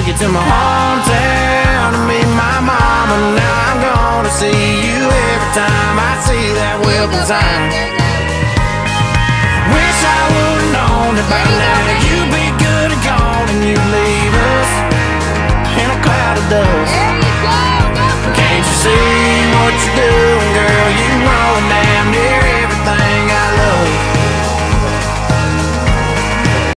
took you to my hometown to meet my mama. now I'm gonna see you every time I see that Wilton sign. Wish I would've known it by now. You'd be good and gone, and you'd leave us in a cloud of dust.